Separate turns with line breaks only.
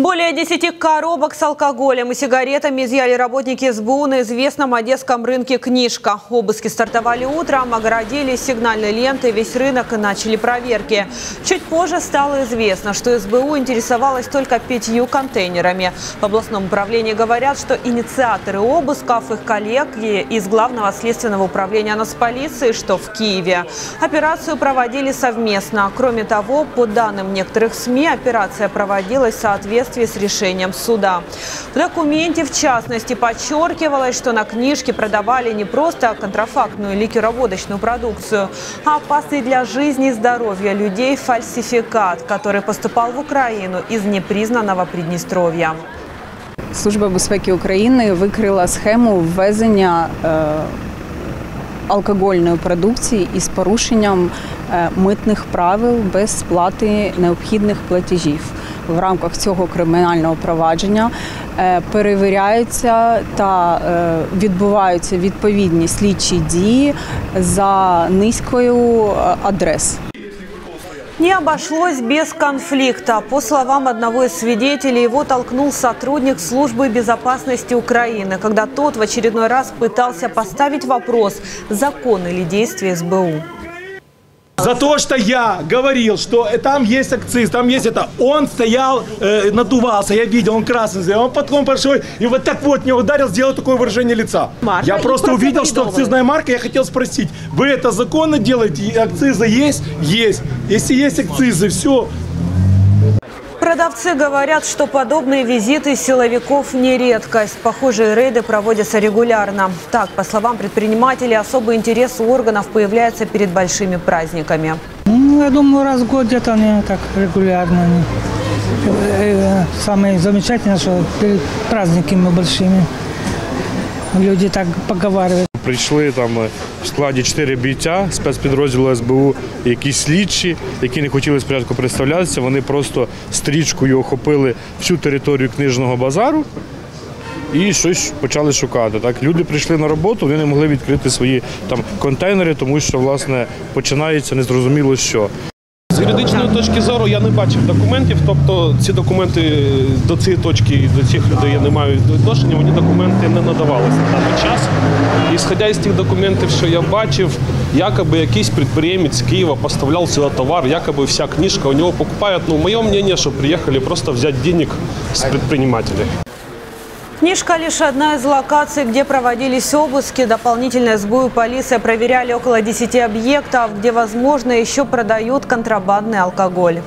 Более 10 коробок с алкоголем и сигаретами изъяли работники СБУ на известном одесском рынке «Книжка». Обыски стартовали утром, огородили сигнальной лентой весь рынок и начали проверки. Чуть позже стало известно, что СБУ интересовалась только пятью контейнерами. В областном управлении говорят, что инициаторы обысков их коллеги из Главного следственного управления Нацполиции, что в Киеве. Операцию проводили совместно. Кроме того, по данным некоторых СМИ, операция проводилась в соответствии соответствии с решением суда. В документе, в частности, подчеркивалось, что на книжке продавали не просто контрафактную ликероводочную продукцию, а опасный для жизни и здоровья людей фальсификат, который поступал в Украину из непризнанного Приднестровья.
Служба безпеки України викрила схему ввезення е, алкогольної продукції із порушенням е, митних правил без сплати необхідних платежів. В рамках цього кримінального провадження е, перевіряються та е, відбуваються відповідні слідчі дії за низкою е, адрес.
Не обошлось без конфликта. По словам одного из свидетелей, его толкнул сотрудник службы безопасности Украины, когда тот в очередной раз пытался поставить вопрос, законны ли действия СБУ.
За то, что я говорил, что там есть акциз, там есть это. Он стоял, э, надувался, я видел, он красный, сделал. он потом пошел и вот так вот мне ударил, сделал такое выражение лица.
Марка
я просто увидел, что акцизная марка, я хотел спросить, вы это законно делаете? Акцизы есть? Есть. Если есть акцизы, все,
Продавцы говорят, что подобные визиты силовиков не редкость. Похожие рейды проводятся регулярно. Так, по словам предпринимателей, особый интерес у органов появляется перед большими праздниками.
Ну, я думаю, раз в год где-то они так регулярно. они. Э, Самое замечательное, что перед праздниками большими люди так поговаривают.
Прийшли там е, в складі чотири бійця спецпідрозділу СБУ, якісь слідчі, які не хотіли спочатку представлятися. Вони просто стрічкою охопили всю територію книжного базару і щось почали шукати. Так люди прийшли на роботу, вони не могли відкрити свої там контейнери, тому що власне починається незрозуміло що.
З юридичної точки зору я не бачив документів, тобто ці документи до цієї точки, до цих людей я не маю відношення, мені документи не надавалися на даний час. І сходя із тих документів, що я бачив, якоби якийсь підприємець з Києва поставляв сюди товар, якоби вся книжка у нього покупають. Ну, моє мнение, що приїхали просто взяти денег з предпринимателей.
Книжка лишь одна из локаций, где проводились обыски. Дополнительно СБУ полиция проверяли около 10 объектов, где, возможно, еще продают контрабандный алкоголь.